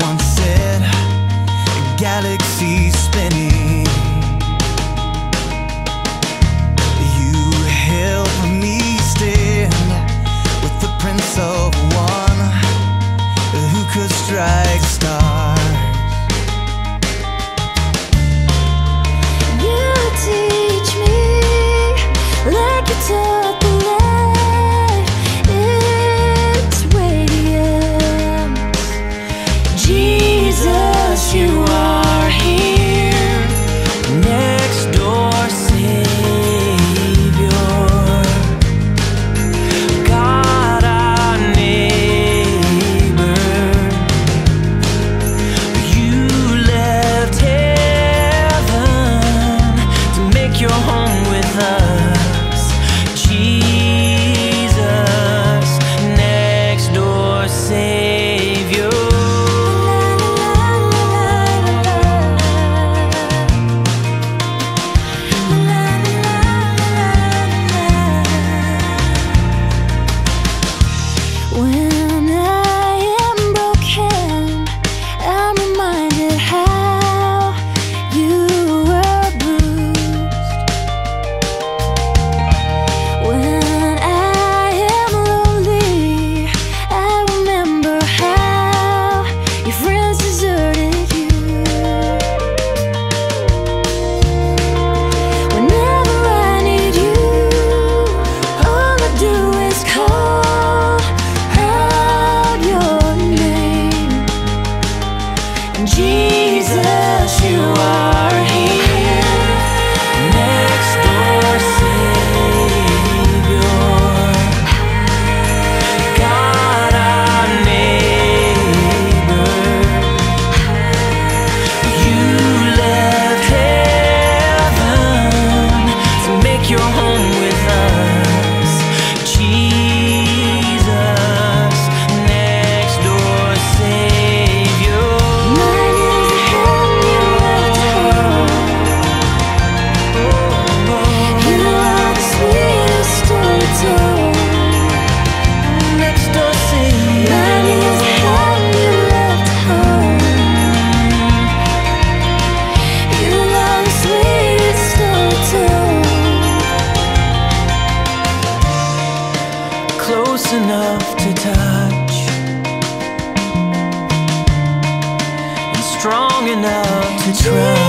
once said, galaxies spinning. Jesus, you are here. close enough to touch and strong enough to trust.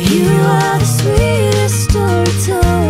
You are the sweetest story told.